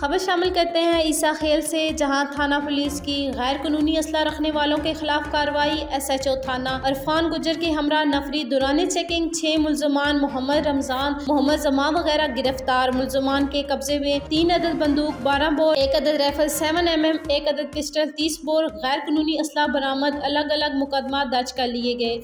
खबर शामिल करते हैं ईसा खेल से, जहाँ थाना पुलिस की गैर कानूनी असला रखने वालों के खिलाफ कार्रवाई। एस एच ओ थाना अरफान गुजर के हमरा नफरी दौरान चेकिंग छह मुलजमान मोहम्मद रमज़ान, मोहम्मद जमा वगैरह गिरफ़्तार। मुलजमान के कब्जे में तीन अदद बंदूक, बारह बोर, एक अदद राइफल सेवन एम एम एक अदद पिस्टल तीस बोर गैर कानूनी असला बरामद। अलग अलग मुकदमा दर्ज कर लिए गए।